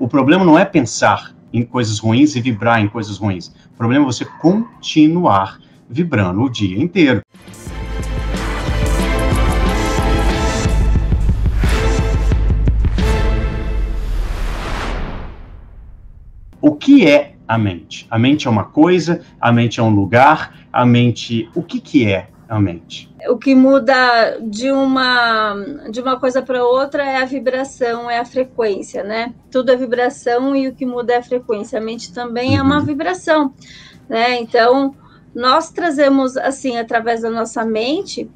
O problema não é pensar em coisas ruins e vibrar em coisas ruins. O problema é você continuar vibrando o dia inteiro. O que é a mente? A mente é uma coisa, a mente é um lugar, a mente. O que, que é a mente? O que muda de uma, de uma coisa para outra é a vibração, é a frequência, né? Tudo é vibração e o que muda é a frequência. A mente também uhum. é uma uhum. vibração, né? Então, nós trazemos, assim, através da nossa mente,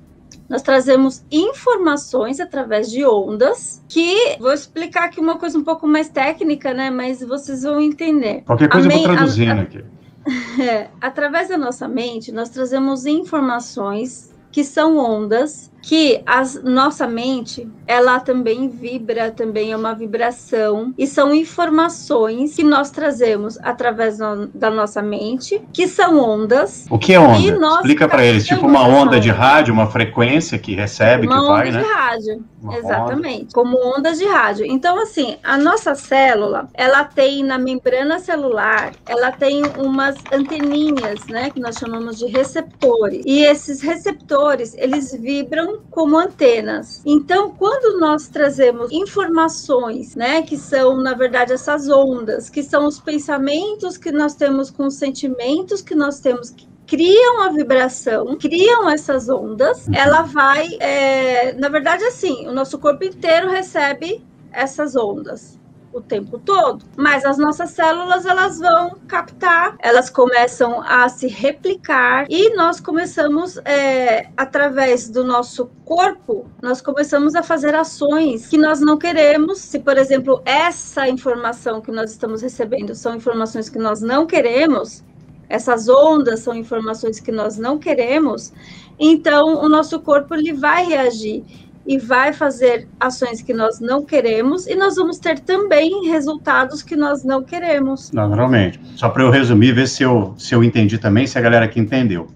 nós trazemos informações através de ondas que vou explicar aqui uma coisa um pouco mais técnica, né? Mas vocês vão entender. Qualquer coisa eu vou traduzindo a, a, aqui. É, através da nossa mente, nós trazemos informações que são ondas que a nossa mente, ela também vibra, também é uma vibração, e são informações que nós trazemos através no, da nossa mente, que são ondas. O que é onda? Explica para eles, tipo uma onda de rádio, uma frequência que recebe, uma que vai, né? Uma onda de rádio, uma exatamente, onda. como ondas de rádio. Então, assim, a nossa célula, ela tem na membrana celular, ela tem umas anteninhas, né, que nós chamamos de receptores, e esses receptores, eles vibram como antenas. Então, quando nós trazemos informações, né, que são na verdade essas ondas, que são os pensamentos que nós temos com os sentimentos que nós temos que criam a vibração, criam essas ondas, uhum. ela vai, é, na verdade, assim, o nosso corpo inteiro recebe essas ondas o tempo todo. Mas as nossas células elas vão captar, elas começam a se replicar e nós começamos é, através do nosso corpo, nós começamos a fazer ações que nós não queremos. Se, por exemplo, essa informação que nós estamos recebendo são informações que nós não queremos, essas ondas são informações que nós não queremos, então o nosso corpo ele vai reagir e vai fazer ações que nós não queremos e nós vamos ter também resultados que nós não queremos. Naturalmente. Só para eu resumir, ver se eu, se eu entendi também, se a galera aqui entendeu.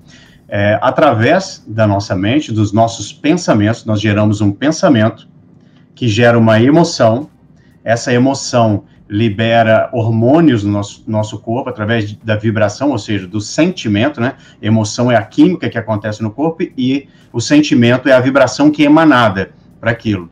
É, através da nossa mente, dos nossos pensamentos, nós geramos um pensamento que gera uma emoção. Essa emoção libera hormônios no nosso, nosso corpo através da vibração, ou seja, do sentimento, né? Emoção é a química que acontece no corpo e o sentimento é a vibração que é emanada para aquilo.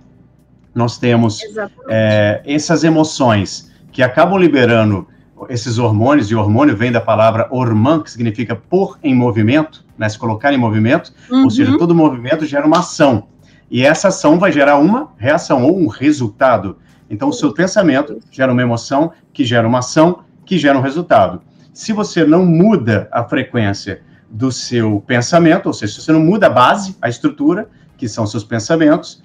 Nós temos é, essas emoções que acabam liberando esses hormônios, e hormônio vem da palavra hormã, que significa pôr em movimento, né, se colocar em movimento, uhum. ou seja, todo movimento gera uma ação. E essa ação vai gerar uma reação ou um resultado. Então, o seu pensamento gera uma emoção, que gera uma ação, que gera um resultado. Se você não muda a frequência do seu pensamento, ou seja, se você não muda a base, a estrutura, que são seus pensamentos,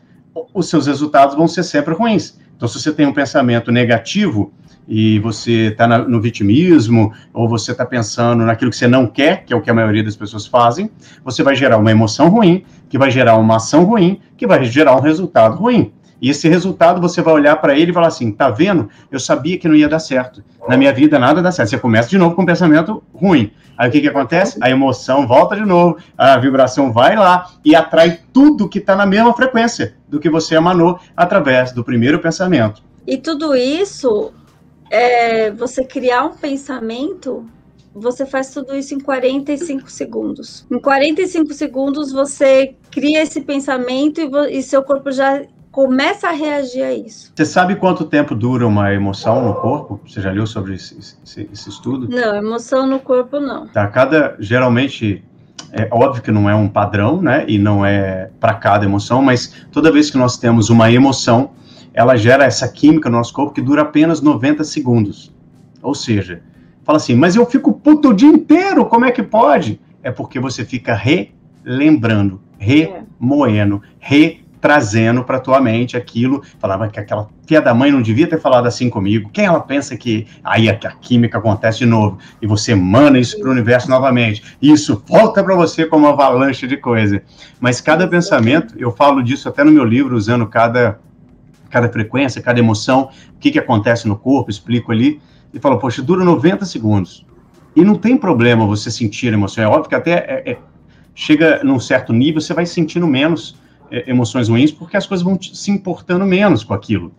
os seus resultados vão ser sempre ruins. Então, se você tem um pensamento negativo e você está no vitimismo, ou você está pensando naquilo que você não quer, que é o que a maioria das pessoas fazem, você vai gerar uma emoção ruim, que vai gerar uma ação ruim, que vai gerar um resultado ruim. E esse resultado você vai olhar para ele e falar assim: tá vendo? Eu sabia que não ia dar certo. Na minha vida nada dá certo. Você começa de novo com um pensamento ruim. Aí o que, que acontece? A emoção volta de novo, a vibração vai lá e atrai tudo que está na mesma frequência do que você emanou através do primeiro pensamento. E tudo isso, é, você criar um pensamento você faz tudo isso em 45 segundos. Em 45 segundos, você cria esse pensamento e, e, seu corpo já começa a reagir a isso. Você sabe quanto tempo dura uma emoção no corpo? Você já leu sobre esse, esse, esse estudo? Não, emoção no corpo não. Tá, cada, geralmente, é óbvio que não é um padrão, né, e não é para cada emoção, mas toda vez que nós temos uma emoção, ela gera essa química no nosso corpo que dura apenas 90 segundos. Ou seja, fala assim, mas eu fico puto o dia inteiro, como é que pode? É porque você fica relembrando, remoendo, re trazendo para tua mente aquilo, falava que aquela filha da mãe não devia ter falado assim comigo, quem ela pensa que aí a, a química acontece de novo, e você manda isso para o universo novamente, isso volta para você como uma avalanche de coisa. Mas cada pensamento, eu falo disso até no meu livro, usando cada, cada frequência, cada emoção, o que, que acontece no corpo, explico ali, e falo, poxa, dura 90 segundos. E não tem problema você sentir emoção, é óbvio que até é, é, chega num certo nível, você vai sentindo menos, é, emoções ruins porque as coisas vão se importando menos com aquilo.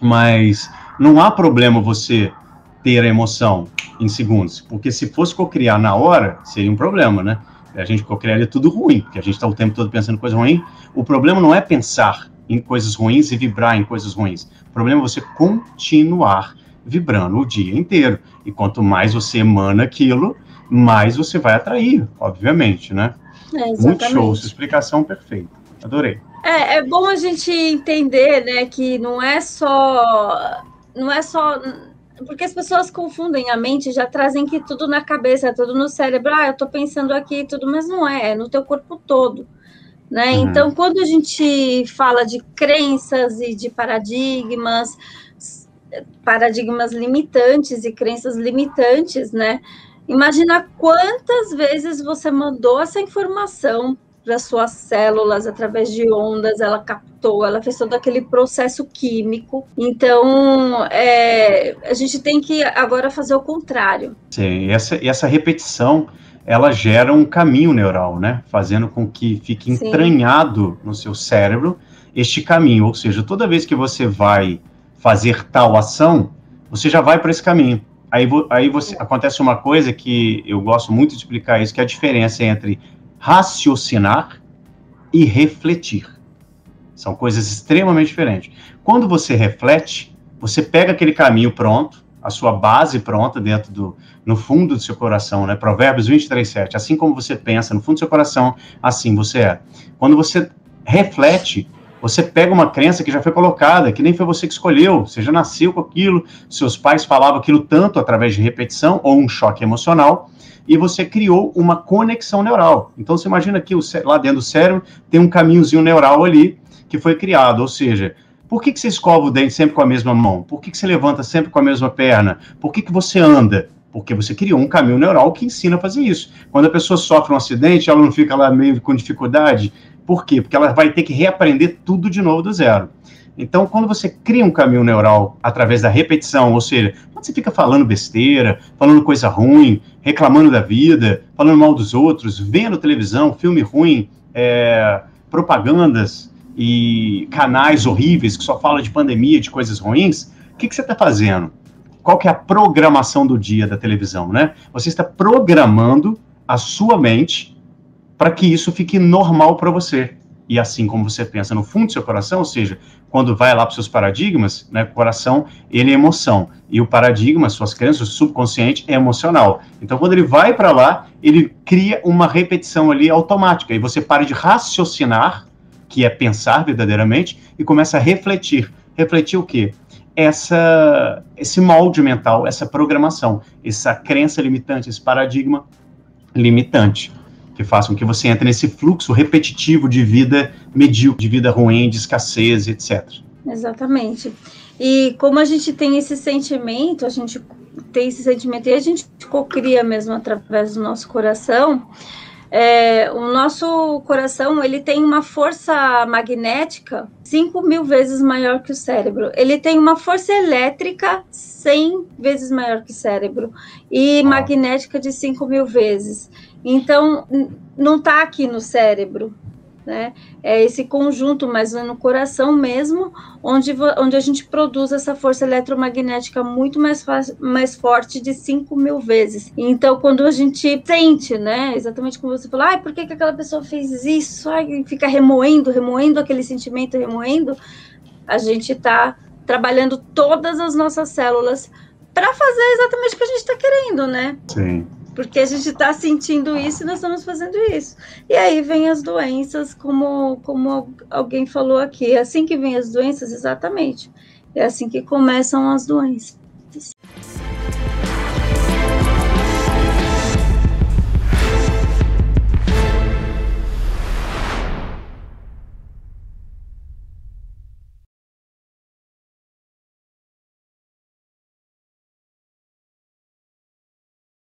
Mas não há problema você ter a emoção em segundos, porque se fosse cocriar na hora, seria um problema, né? A gente cocriaria tudo ruim, porque a gente está o tempo todo pensando em coisa ruim. O problema não é pensar em coisas ruins e vibrar em coisas ruins. O problema é você continuar vibrando o dia inteiro. E quanto mais você emana aquilo, mais você vai atrair, obviamente, né? É, Muito show, sua explicação perfeita. Adorei. É, é bom a gente entender, né, que não é só. Não é só. Porque as pessoas confundem a mente, já trazem que tudo na cabeça, tudo no cérebro. Ah, eu tô pensando aqui tudo, mas não é, é no teu corpo todo. Né? Uhum. Então, quando a gente fala de crenças e de paradigmas, paradigmas limitantes e crenças limitantes, né? Imagina quantas vezes você mandou essa informação para suas células através de ondas, ela captou, ela fez todo aquele processo químico. Então, é, a gente tem que agora fazer o contrário. Sim, e essa, essa repetição ela gera um caminho neural, né? Fazendo com que fique entranhado Sim. no seu cérebro este caminho. Ou seja, toda vez que você vai fazer tal ação, você já vai para esse caminho. Aí, aí você, acontece uma coisa que eu gosto muito de explicar isso, que é a diferença entre raciocinar e refletir. São coisas extremamente diferentes. Quando você reflete, você pega aquele caminho pronto, a sua base pronta dentro do, no fundo do seu coração, né? Provérbios 23, 7. Assim como você pensa no fundo do seu coração, assim você é. Quando você reflete, você pega uma crença que já foi colocada, que nem foi você que escolheu, você já nasceu com aquilo, seus pais falavam aquilo tanto através de repetição ou um choque emocional, e você criou uma conexão neural. Então você imagina que lá dentro do cérebro tem um caminhozinho neural ali que foi criado, ou seja, por que, que você escova o dente sempre com a mesma mão? Por que, que você levanta sempre com a mesma perna? Por que, que você anda? Porque você criou um caminho neural que ensina a fazer isso. Quando a pessoa sofre um acidente, ela não fica lá meio com dificuldade. Por quê? Porque ela vai ter que reaprender tudo de novo do zero. Então, quando você cria um caminho neural através da repetição, ou seja, quando você fica falando besteira, falando coisa ruim, reclamando da vida, falando mal dos outros, vendo televisão, filme ruim, é, propagandas, e canais horríveis que só falam de pandemia, de coisas ruins, o que, que você está fazendo? Qual que é a programação do dia da televisão, né? Você está programando a sua mente para que isso fique normal para você. E assim como você pensa no fundo do seu coração, ou seja, quando vai lá para os seus paradigmas, né, coração, ele é emoção. E o paradigma, suas crenças, o subconsciente é emocional. Então, quando ele vai para lá, ele cria uma repetição ali automática. E você para de raciocinar que é pensar verdadeiramente, e começa a refletir. Refletir o quê? Essa, esse molde mental, essa programação, essa crença limitante, esse paradigma limitante, que faz com que você entre nesse fluxo repetitivo de vida medíocre, de vida ruim, de escassez, etc. Exatamente. E como a gente tem esse sentimento, a gente tem esse sentimento e a gente cocria mesmo através do nosso coração, é, o nosso coração ele tem uma força magnética 5 mil vezes maior que o cérebro. Ele tem uma força elétrica 100 vezes maior que o cérebro e magnética de 5 mil vezes. Então, não está aqui no cérebro, né? É esse conjunto, mas é no coração mesmo, onde, onde a gente produz essa força eletromagnética muito mais, mais forte de 5 mil vezes. Então, quando a gente sente, né? Exatamente como você falou, ai, por que, que aquela pessoa fez isso? Ai, fica remoendo, remoendo aquele sentimento, remoendo, a gente está trabalhando todas as nossas células para fazer exatamente o que a gente está querendo, né? Sim porque a gente está sentindo isso e nós estamos fazendo isso. E aí vem as doenças, como, como alguém falou aqui, é assim que vem as doenças, exatamente. É assim que começam as doenças.